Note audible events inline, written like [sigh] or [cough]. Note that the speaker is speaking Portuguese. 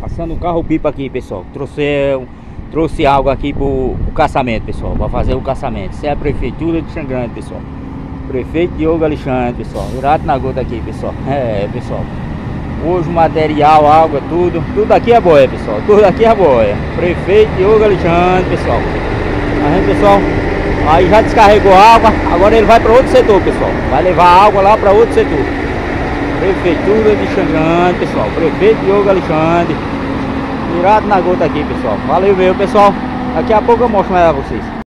Passando o carro pipa aqui, pessoal. Trouxe, trouxe água aqui pro, pro caçamento, pessoal. Pra fazer o caçamento. Isso é a prefeitura de Xangrande, pessoal. Prefeito Diogo Alexandre, pessoal. Irato na gota aqui, pessoal. [laughs] É, pessoal. Hoje material, água, tudo. Tudo aqui é boia, pessoal. Tudo aqui é boia. Prefeito Diogo Alexandre, pessoal. Tá vendo, pessoal? Aí já descarregou água. Agora ele vai para outro setor, pessoal. Vai levar água lá para outro setor. Prefeitura de Xangante, pessoal. Prefeito Diogo Alexandre. Virado na gota aqui, pessoal. Valeu, meu, pessoal. Daqui a pouco eu mostro mais a vocês.